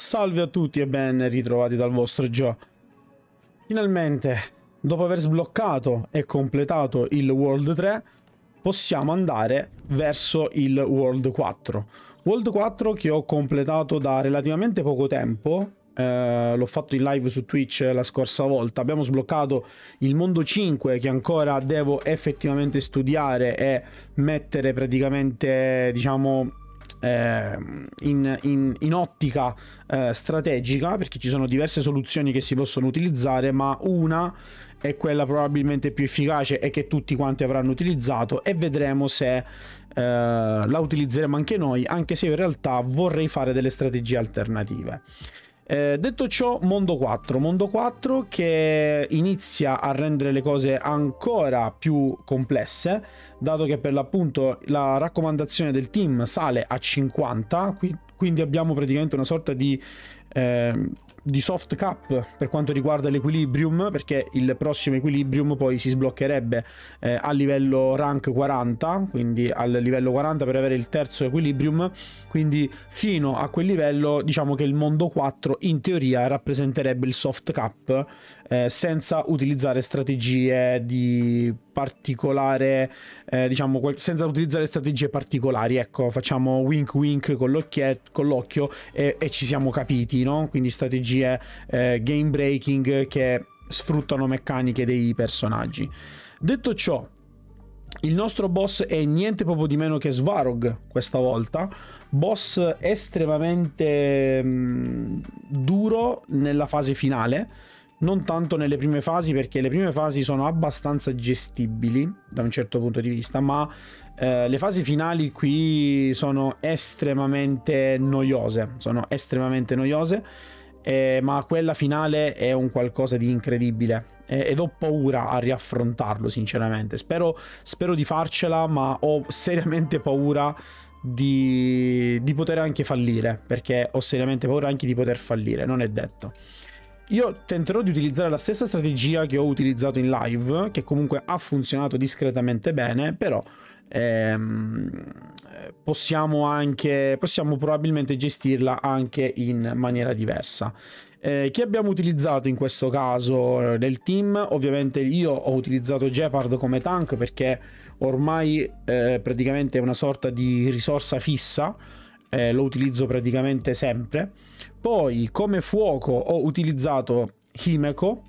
Salve a tutti e ben ritrovati dal vostro Joe. Finalmente, dopo aver sbloccato e completato il World 3, possiamo andare verso il World 4. World 4 che ho completato da relativamente poco tempo, eh, l'ho fatto in live su Twitch la scorsa volta. Abbiamo sbloccato il mondo 5 che ancora devo effettivamente studiare e mettere praticamente, diciamo, eh, in, in, in, ottica eh, strategica perché ci sono diverse soluzioni che si possono utilizzare ma una è quella probabilmente più efficace e che tutti quanti avranno utilizzato e vedremo se eh, la utilizzeremo anche noi anche se in realtà vorrei fare delle strategie alternative eh, detto ciò, Mondo 4. Mondo 4 che inizia a rendere le cose ancora più complesse, dato che per l'appunto la raccomandazione del team sale a 50, quindi abbiamo praticamente una sorta di... Eh, di soft cap per quanto riguarda l'equilibrium perché il prossimo equilibrium poi si sbloccherebbe eh, a livello rank 40 quindi al livello 40 per avere il terzo equilibrium. Quindi fino a quel livello diciamo che il mondo 4 in teoria rappresenterebbe il soft cap eh, senza utilizzare strategie di particolare, eh, diciamo, senza utilizzare strategie particolari. Ecco, facciamo wink wink con, l'occhio e, e, ci siamo capiti, no? Quindi strategie eh, game breaking che sfruttano meccaniche dei personaggi. Detto ciò, il nostro boss è niente proprio di meno che Svarog questa volta. Boss estremamente mh, mm, duro nella fase finale non tanto nelle prime fasi perché le prime fasi sono abbastanza gestibili da un certo punto di vista, ma eh, le fasi finali qui sono estremamente noiose, sono estremamente noiose, eh, ma quella finale è un qualcosa di incredibile ed ho paura a riaffrontarlo sinceramente. Spero, spero di farcela, ma ho seriamente paura di, di poter anche fallire, perché ho seriamente paura anche di poter fallire, non è detto. Io tenterò di utilizzare la stessa strategia che ho utilizzato in live, che comunque ha funzionato discretamente bene, però ehm, possiamo anche possiamo probabilmente gestirla anche in maniera diversa. Eh, chi abbiamo utilizzato in questo caso nel team? Ovviamente io ho utilizzato Gepard come tank perché ormai eh, praticamente è una sorta di risorsa fissa eh, lo utilizzo praticamente sempre. Poi come fuoco ho utilizzato Himeko,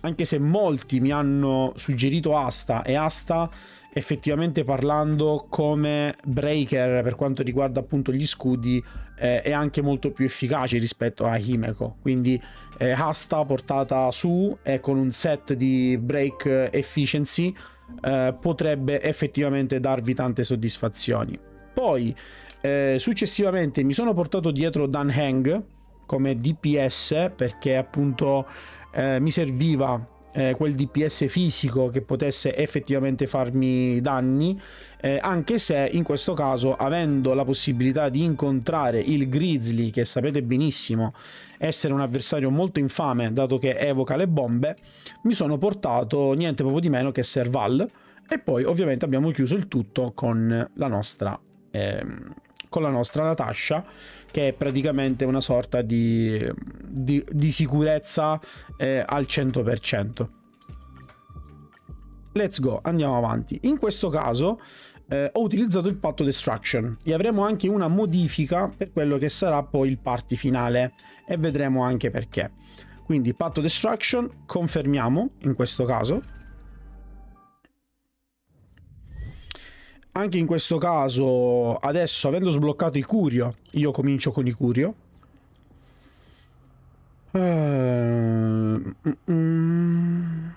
anche se molti mi hanno suggerito Asta e Asta effettivamente parlando come breaker per quanto riguarda appunto gli scudi eh, è anche molto più efficace rispetto a Himeko quindi eh, Asta portata su e con un set di break efficiency eh, potrebbe effettivamente darvi tante soddisfazioni poi eh, successivamente mi sono portato dietro Dan Hang come DPS perché appunto eh, mi serviva eh, quel DPS fisico che potesse effettivamente farmi danni, eh, anche se in questo caso, avendo la possibilità di incontrare il Grizzly, che sapete benissimo essere un avversario molto infame, dato che evoca le bombe, mi sono portato niente proprio di meno che Serval. E poi ovviamente abbiamo chiuso il tutto con la nostra ehm, con la nostra Natasha, che è praticamente una sorta di, di, di sicurezza eh, al 100%. Let's go, andiamo avanti. In questo caso eh, ho utilizzato il patto destruction e avremo anche una modifica per quello che sarà poi il party finale e vedremo anche perché. Quindi patto destruction confermiamo in questo caso anche in questo caso, adesso avendo sbloccato i Curio, io comincio con i Curio. Uh, mm, mm.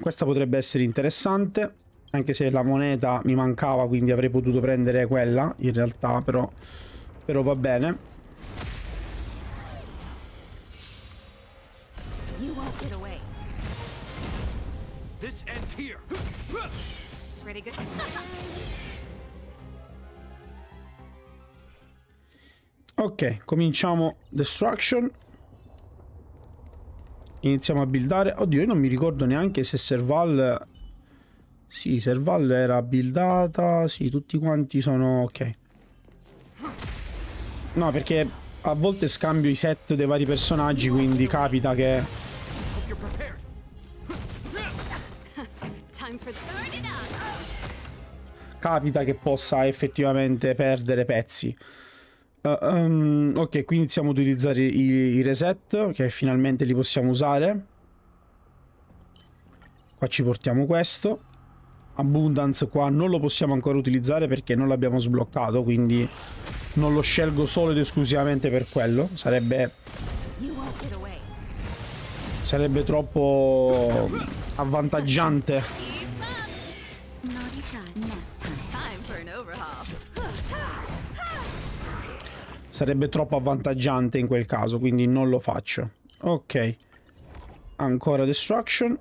Questa potrebbe essere interessante, anche se la moneta mi mancava, quindi avrei potuto prendere quella, in realtà, però, però va bene. Ok, cominciamo Destruction. Iniziamo a buildare. Oddio, io non mi ricordo neanche se Serval... Sì, Serval era buildata. Sì, tutti quanti sono... Ok. No, perché a volte scambio i set dei vari personaggi, quindi capita che... Capita che possa effettivamente perdere pezzi. Uh, um, ok, qui iniziamo ad utilizzare i, i reset, che finalmente li possiamo usare. Qua ci portiamo questo. Abundance qua non lo possiamo ancora utilizzare perché non l'abbiamo sbloccato, quindi non lo scelgo solo ed esclusivamente per quello. Sarebbe... Sarebbe troppo avvantaggiante. Sarebbe troppo avvantaggiante in quel caso, quindi non lo faccio. Ok. Ancora Destruction.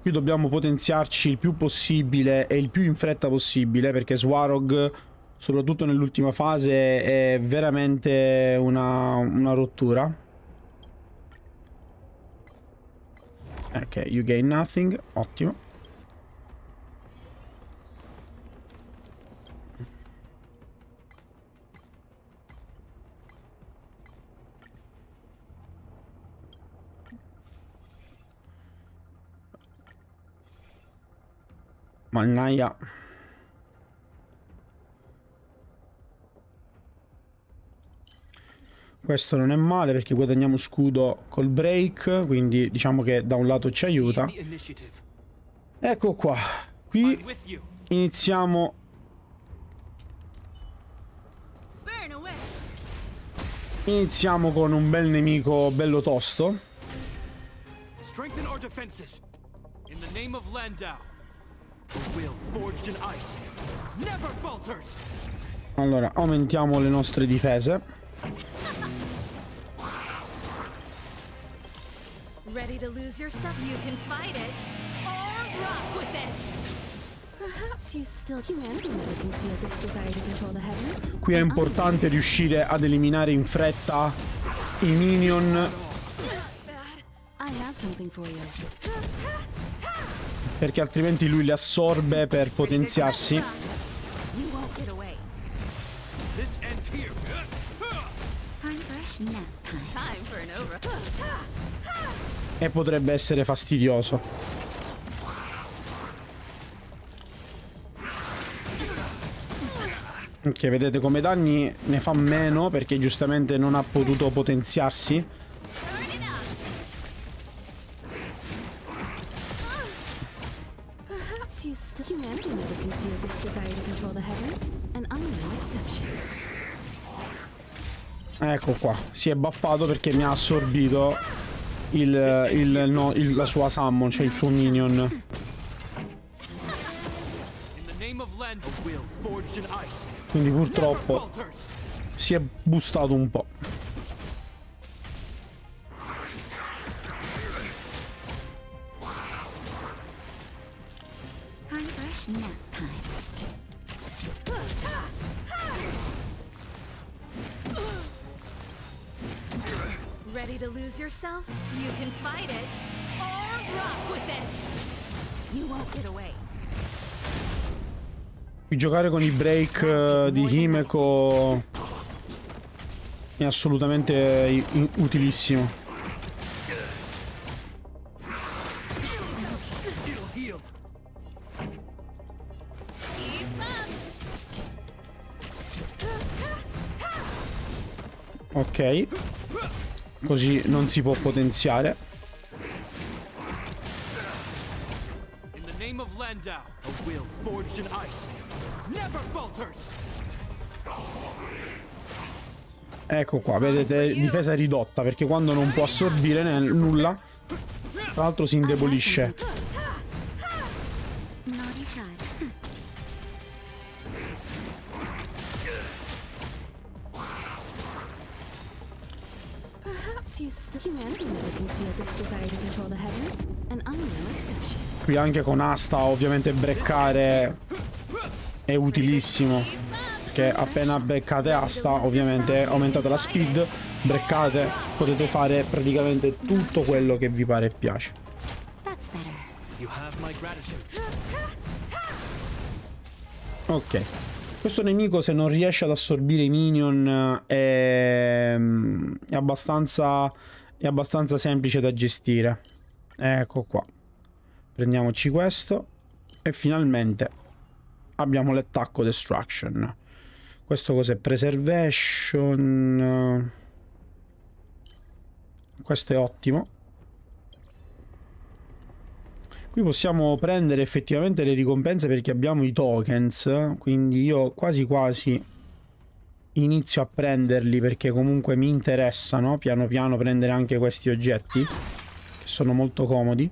Qui dobbiamo potenziarci il più possibile e il più in fretta possibile perché Swarog, soprattutto nell'ultima fase, è veramente una, una rottura. Ok, you gain nothing, ottimo. Mannaia. Questo non è male perché guadagniamo scudo col break, quindi diciamo che da un lato ci aiuta. Ecco qua. Qui iniziamo... Iniziamo con un bel nemico bello tosto. Strengthen our defenses. In the name of Landau. Allora, aumentiamo le nostre difese. Ready to lose yourself? You can fight it or rock with it. Qui è importante riuscire ad eliminare in fretta i minion. I have something for you perché altrimenti lui le assorbe per potenziarsi. E potrebbe essere fastidioso. Ok, vedete come danni ne fa meno perché giustamente non ha potuto potenziarsi. Ecco qua, si è buffato perché mi ha assorbito il, il, no, il, la sua summon, cioè il suo minion. Quindi purtroppo si è boostato un po'. Yourself, you can fight it or rock with it. You won't get away. Giocare con i break uh, di Himeko è assolutamente utilissimo. Ok. Così non si può potenziare. Ecco qua, vedete, difesa ridotta perché quando non può assorbire nulla, tra l'altro si indebolisce. Qui anche con asta ovviamente breccare è utilissimo. Perché appena breccate asta ovviamente aumentate la speed, breccate, potete fare praticamente tutto quello che vi pare e piace. Ok. Questo nemico se non riesce ad assorbire i minion è, è, abbastanza, è abbastanza semplice da gestire. Ecco qua. Prendiamoci questo e finalmente abbiamo l'attacco destruction. Questo cos'è? Preservation. Questo è ottimo. Qui possiamo prendere effettivamente le ricompense perché abbiamo i tokens, quindi io quasi quasi inizio a prenderli perché comunque mi interessano piano piano prendere anche questi oggetti che sono molto comodi.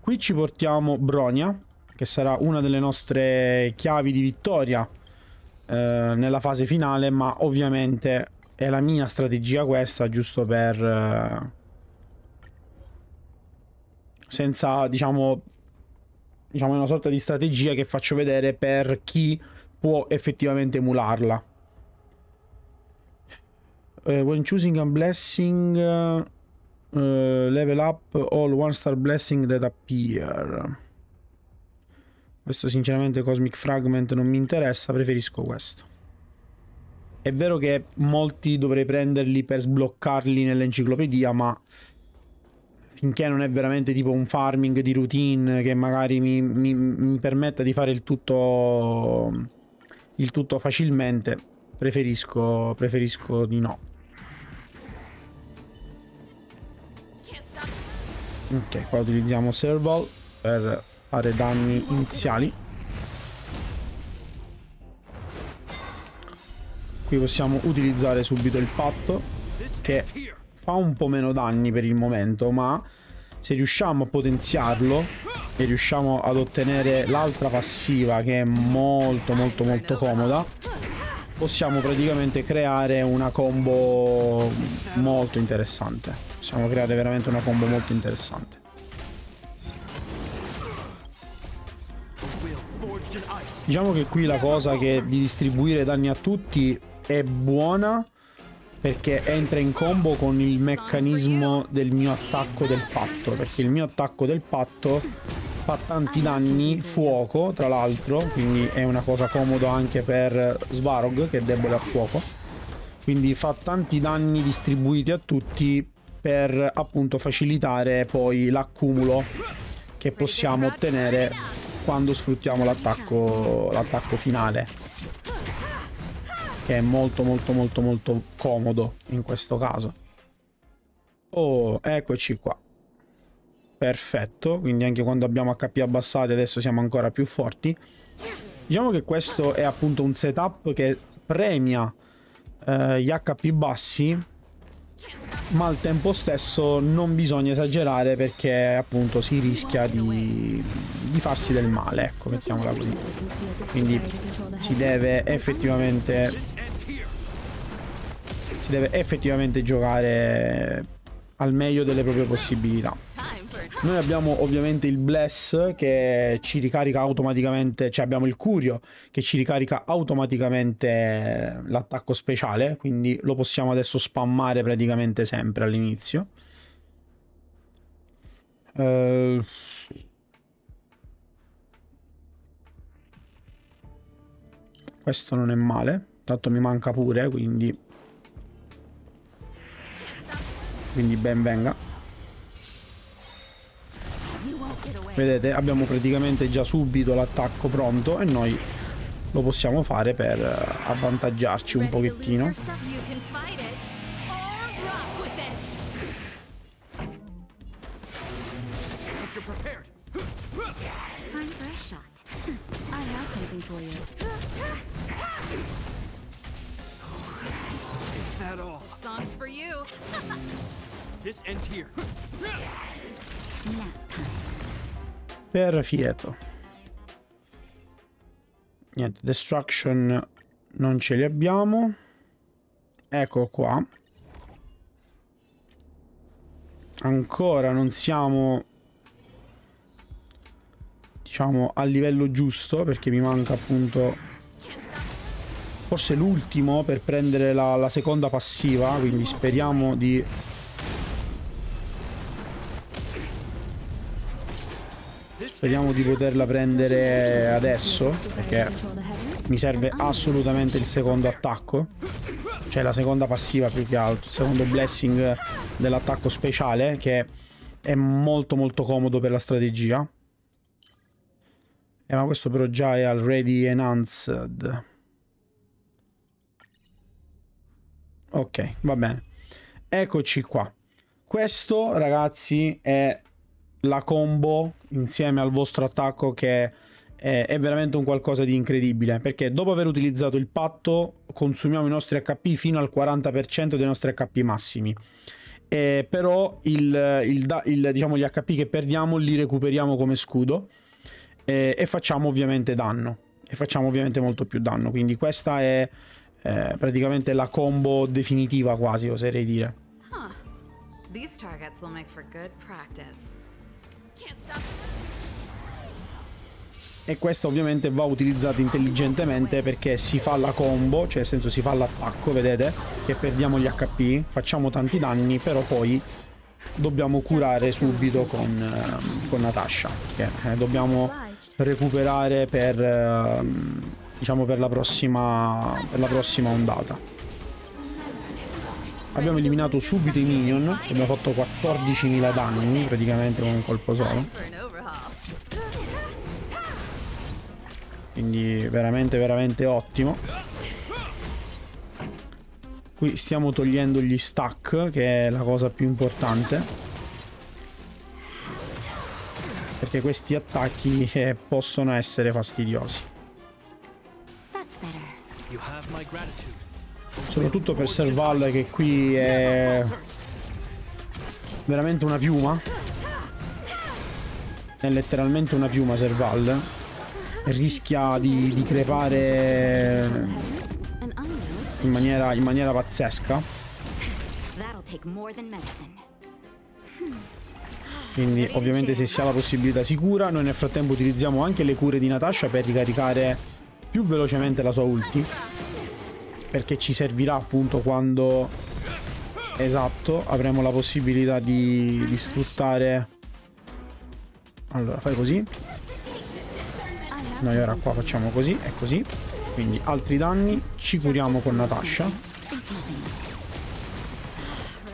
Qui ci portiamo Bronia, che sarà una delle nostre chiavi di vittoria eh, nella fase finale, ma ovviamente è la mia strategia questa, giusto per... Eh, senza, diciamo, diciamo una sorta di strategia che faccio vedere per chi può effettivamente emularla. Uh, when choosing a blessing, uh, level up all one star blessing that appear. Questo sinceramente Cosmic Fragment non mi interessa, preferisco questo. È vero che molti dovrei prenderli per sbloccarli nell'enciclopedia, ma finché non è veramente tipo un farming di routine che magari mi, mi, mi permetta di fare il tutto, il tutto facilmente, preferisco, preferisco di no. Ok, qua utilizziamo Serval per fare danni iniziali. Qui possiamo utilizzare subito il patto che fa un po' meno danni per il momento, ma se riusciamo a potenziarlo e riusciamo ad ottenere l'altra passiva che è molto molto molto comoda, possiamo praticamente creare una combo molto interessante. Possiamo creare veramente una combo molto interessante. Diciamo che qui la cosa che di distribuire danni a tutti è buona perché entra in combo con il meccanismo del mio attacco del patto perché il mio attacco del patto fa tanti danni fuoco tra l'altro quindi è una cosa comoda anche per Svarog che è debole a fuoco. Quindi fa tanti danni distribuiti a tutti per appunto facilitare poi l'accumulo che possiamo ottenere quando sfruttiamo l'attacco finale che è molto molto molto molto comodo in questo caso. Oh, eccoci qua. Perfetto, quindi anche quando abbiamo HP abbassati adesso siamo ancora più forti. Diciamo che questo è appunto un setup che premia eh, gli HP bassi, ma al tempo stesso non bisogna esagerare perché appunto si rischia di, di farsi del male, ecco, mettiamola così. Quindi si deve effettivamente si deve effettivamente giocare al meglio delle proprie possibilità. Noi abbiamo ovviamente il Bless che ci ricarica automaticamente, cioè abbiamo il Curio che ci ricarica automaticamente l'attacco speciale, quindi lo possiamo adesso spammare praticamente sempre all'inizio. Uh... Questo non è male, tanto mi manca pure, quindi quindi ben venga. Vedete abbiamo praticamente già subito l'attacco pronto e noi lo possiamo fare per avvantaggiarci un pochettino Songs for you. This ends here. Perfetto. Niente, destruction non ce li abbiamo. Ecco qua. Ancora non siamo diciamo al livello giusto perché mi manca appunto forse l'ultimo per prendere la, la seconda passiva quindi speriamo di Speriamo di poterla prendere adesso, perché mi serve assolutamente il secondo attacco. Cioè la seconda passiva più che altro, il secondo blessing dell'attacco speciale, che è molto molto comodo per la strategia. Eh, ma questo però già è already enhanced. Ok, va bene. Eccoci qua. Questo, ragazzi, è la combo insieme al vostro attacco che è, è, veramente un qualcosa di incredibile perché dopo aver utilizzato il patto consumiamo i nostri HP fino al 40% dei nostri HP massimi. Eh, però il, il, il, diciamo, gli HP che perdiamo li recuperiamo come scudo eh, e facciamo ovviamente danno e facciamo ovviamente molto più danno quindi questa è eh, praticamente la combo definitiva quasi oserei dire huh. These targets will make for good practice. Can't stop e questa ovviamente va utilizzata intelligentemente perché si fa la combo, cioè nel senso si fa l'attacco, vedete? Che perdiamo gli HP, facciamo tanti danni, però poi dobbiamo curare subito con, eh, con Natasha. Che, eh, dobbiamo recuperare per, eh, diciamo per la, prossima, per la prossima ondata. Abbiamo eliminato subito i minion, abbiamo fatto 14.000 danni praticamente con un colpo solo. Quindi veramente veramente ottimo. Qui stiamo togliendo gli stack, che è la cosa più importante. Perché questi attacchi eh, possono essere fastidiosi. Soprattutto per Serval che qui è veramente una piuma. È letteralmente una piuma Serval rischia di, di crepare in maniera, in maniera pazzesca. Quindi ovviamente se si ha la possibilità sicura, noi nel frattempo utilizziamo anche le cure di Natasha per ricaricare più velocemente la sua ulti. Perché ci servirà appunto quando... Esatto, avremo la possibilità di, di sfruttare... Allora, fai così. Noi ora qua facciamo così e così. Quindi altri danni ci curiamo con Natasha.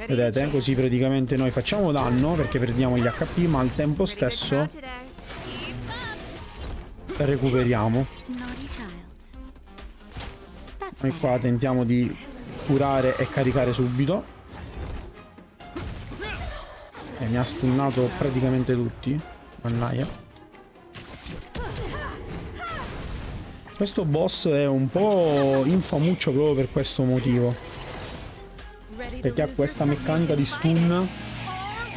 Vedete così praticamente noi facciamo danno perché perdiamo gli HP ma al tempo stesso recuperiamo noi qua tentiamo di curare e caricare subito e mi ha stunnato praticamente tutti mannaia Questo boss è un po' infamuccio proprio per questo motivo. Perché ha questa meccanica di stun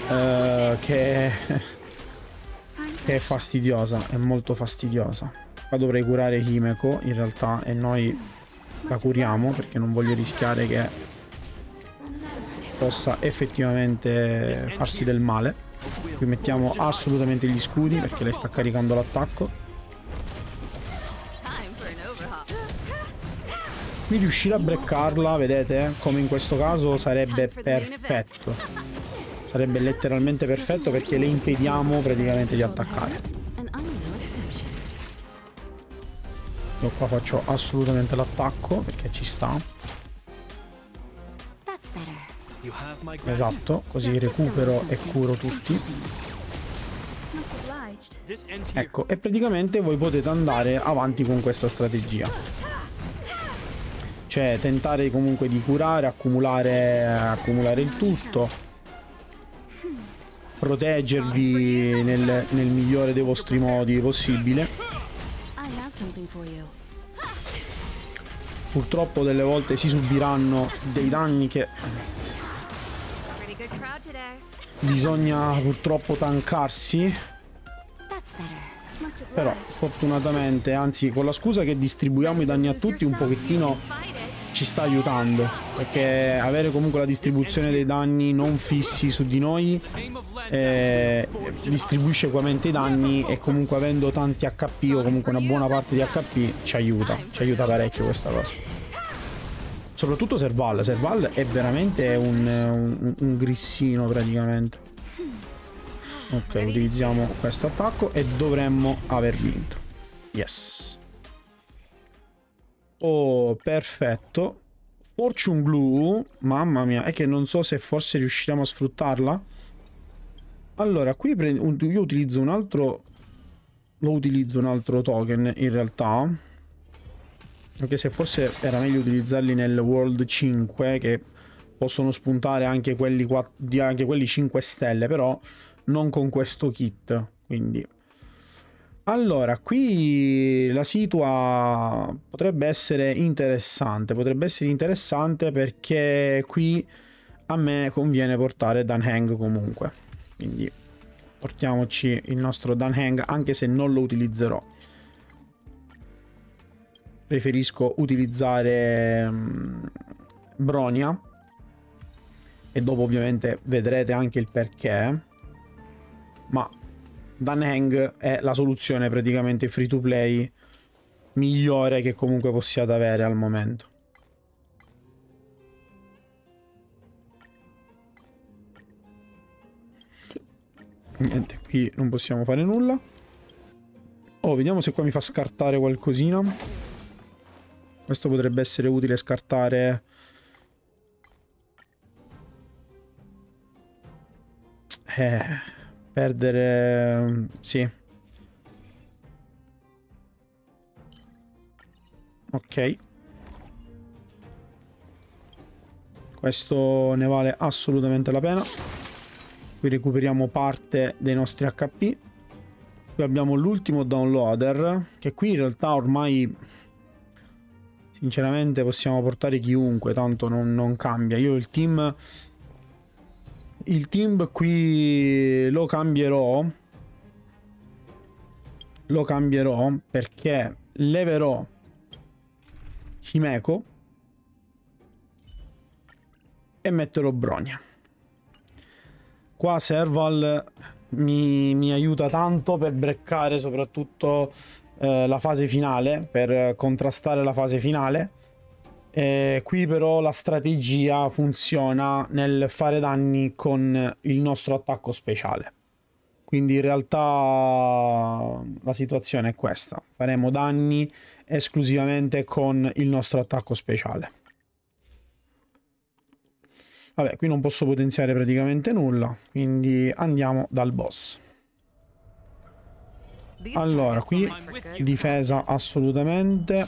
eh, che, che è fastidiosa, è molto fastidiosa. Qua dovrei curare Himeko in realtà e noi la curiamo perché non voglio rischiare che possa effettivamente farsi del male. Qui mettiamo assolutamente gli scudi perché lei sta caricando l'attacco. Qui riuscire a breccarla, vedete, come in questo caso sarebbe perfetto. Sarebbe letteralmente perfetto perché le impediamo praticamente di attaccare. Io qua faccio assolutamente l'attacco perché ci sta. Esatto, così recupero e curo tutti. Ecco, e praticamente voi potete andare avanti con questa strategia. Cioè tentare comunque di curare, accumulare, accumulare il tutto. Proteggervi nel, nel migliore dei vostri modi possibile. Purtroppo delle volte si subiranno dei danni che bisogna purtroppo tankarsi però fortunatamente anzi con la scusa che distribuiamo i danni a tutti un pochettino ci sta aiutando perché avere comunque la distribuzione dei danni non fissi su di noi eh, distribuisce equamente i danni e comunque avendo tanti HP o comunque una buona parte di HP ci aiuta, ci aiuta parecchio questa cosa. Soprattutto Serval, Serval è veramente un, un, un grissino praticamente. Ok, utilizziamo questo attacco e dovremmo aver vinto. Yes. Oh, perfetto. Fortune Glue, mamma mia, è che non so se forse riusciremo a sfruttarla. Allora, qui io utilizzo un altro... Lo utilizzo un altro token in realtà. Anche se forse era meglio utilizzarli nel World 5, che possono spuntare anche quelli, 4, anche quelli 5 stelle, però non con questo kit. Quindi... Allora, qui la situa potrebbe essere interessante, potrebbe essere interessante perché qui a me conviene portare Dan Hang comunque. Quindi portiamoci il nostro Dan Hang anche se non lo utilizzerò. Preferisco utilizzare um, Bronia e dopo ovviamente vedrete anche il perché. Ma Dan Hang è la soluzione praticamente free to play migliore che comunque possiate avere al momento. Niente, qui non possiamo fare nulla. Oh, vediamo se qua mi fa scartare qualcosina. Questo potrebbe essere utile scartare... Eh... Perdere... Sì. Ok. Questo ne vale assolutamente la pena. Qui recuperiamo parte dei nostri HP. Qui abbiamo l'ultimo downloader, che qui in realtà ormai sinceramente possiamo portare chiunque, tanto non, non cambia. Io il team il team qui lo cambierò. Lo cambierò perché leverò Himeko e metterò Bronia. Qua Serval mi, mi aiuta tanto per breccare soprattutto eh, la fase finale, per contrastare la fase finale eh, qui però la strategia funziona nel fare danni con il nostro attacco speciale. Quindi in realtà la situazione è questa. Faremo danni esclusivamente con il nostro attacco speciale. Vabbè, qui non posso potenziare praticamente nulla, quindi andiamo dal boss. Allora, qui difesa assolutamente.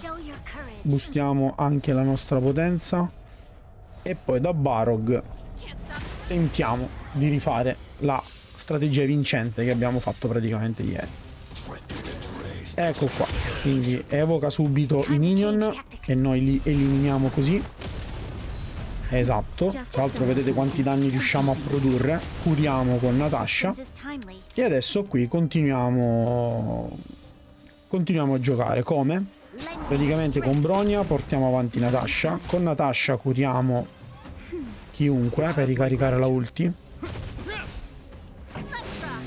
Boostiamo anche la nostra potenza. E poi da Barog tentiamo di rifare la strategia vincente che abbiamo fatto praticamente ieri. Ecco qua. Quindi evoca subito i minion e noi li eliminiamo così. Esatto, tra l'altro vedete quanti danni riusciamo a produrre. Curiamo con Natasha. E adesso qui continuiamo... Continuiamo a giocare. Come? Praticamente con Bronia portiamo avanti Natasha. Con Natasha curiamo chiunque per ricaricare la ulti.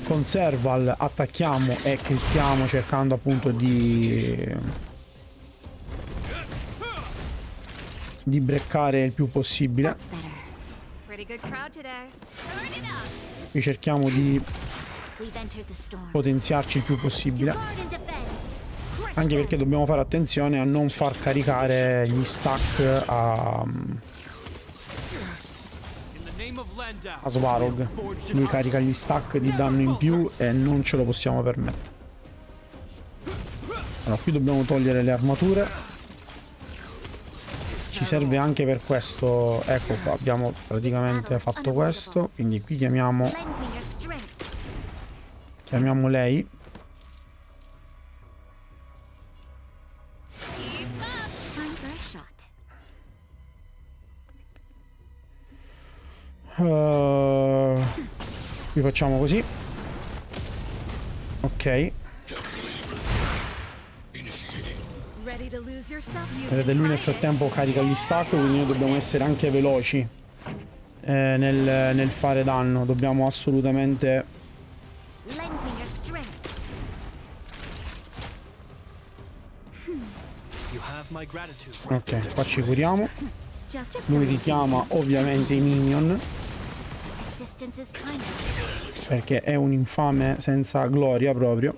Con Serval attacchiamo e crittiamo cercando appunto di di breccare il più possibile. Qui cerchiamo di potenziarci il più possibile. Anche perché dobbiamo fare attenzione a non far caricare gli stack a... a Svarog. Lui carica gli stack di danno in più e non ce lo possiamo permettere. Allora, qui dobbiamo togliere le armature ci serve anche per questo ecco qua abbiamo praticamente fatto questo quindi qui chiamiamo chiamiamo lei uh, qui facciamo così ok Vedete lui nel frattempo carica gli stack quindi noi dobbiamo essere anche veloci eh, nel, nel fare danno. Dobbiamo assolutamente... Ok, qua ci curiamo. Lui richiama ovviamente i minion. Perché è un infame senza gloria proprio.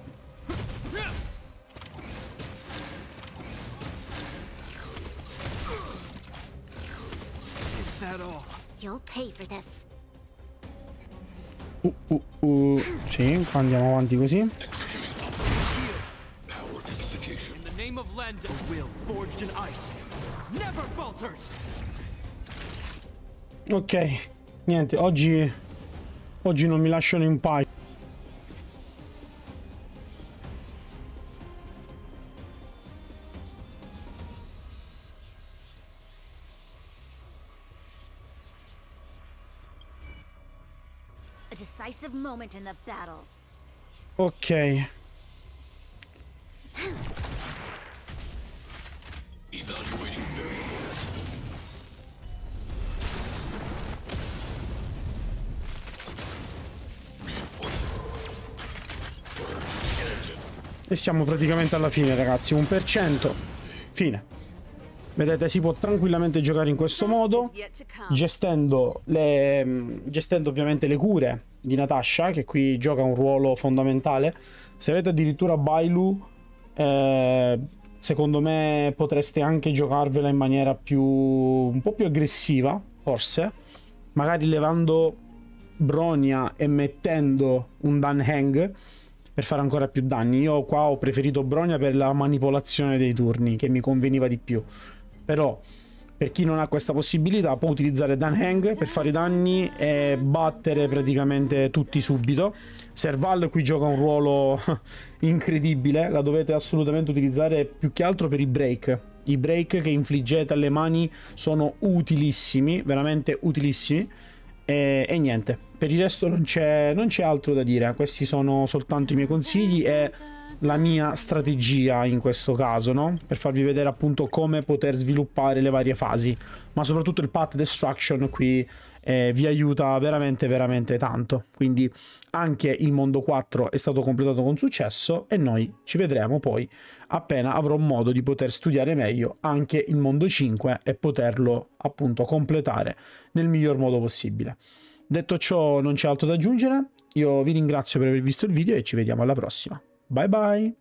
Uh, uh, uh. Sì, andiamo avanti così. Ok, niente, oggi... Oggi non mi lasciano in pace. A decisive moment in the battle. Ok. E siamo praticamente alla fine, ragazzi. 1%. Fine. Vedete, si può tranquillamente giocare in questo modo, gestendo, le, gestendo ovviamente le cure di Natasha, che qui gioca un ruolo fondamentale. Se avete addirittura Bailu, eh, secondo me potreste anche giocarvela in maniera più un po' più aggressiva, forse. Magari levando Bronia e mettendo un Dan Hang per fare ancora più danni. Io qua ho preferito Bronia per la manipolazione dei turni, che mi conveniva di più. Però, per chi non ha questa possibilità, può utilizzare Dan Hang per fare i danni e battere praticamente tutti subito. Serval qui gioca un ruolo incredibile, la dovete assolutamente utilizzare più che altro per i break. I break che infliggete alle mani sono utilissimi, veramente utilissimi. E, e niente, per il resto non c'è, altro da dire. Questi sono soltanto i miei consigli e la mia strategia in questo caso, no? Per farvi vedere appunto come poter sviluppare le varie fasi. Ma soprattutto il Path Destruction qui eh, vi aiuta veramente veramente tanto. Quindi anche il mondo 4 è stato completato con successo e noi ci vedremo poi appena avrò modo di poter studiare meglio anche il mondo 5 e poterlo appunto completare nel miglior modo possibile. Detto ciò non c'è altro da aggiungere, io vi ringrazio per aver visto il video e ci vediamo alla prossima. Bye bye!